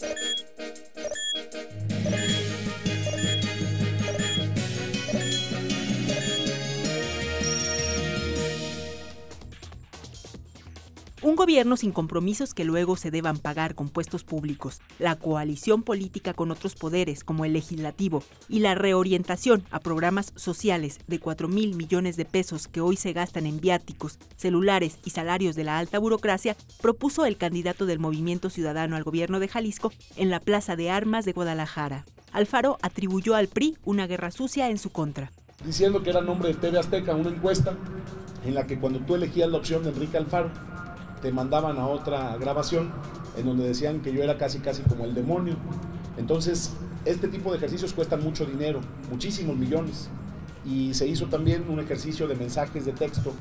you. Un gobierno sin compromisos que luego se deban pagar con puestos públicos, la coalición política con otros poderes como el legislativo y la reorientación a programas sociales de 4 mil millones de pesos que hoy se gastan en viáticos, celulares y salarios de la alta burocracia, propuso el candidato del Movimiento Ciudadano al gobierno de Jalisco en la Plaza de Armas de Guadalajara. Alfaro atribuyó al PRI una guerra sucia en su contra. Diciendo que era nombre de TV Azteca, una encuesta en la que cuando tú elegías la opción de Enrique Alfaro, te mandaban a otra grabación en donde decían que yo era casi casi como el demonio. Entonces, este tipo de ejercicios cuestan mucho dinero, muchísimos millones. Y se hizo también un ejercicio de mensajes de texto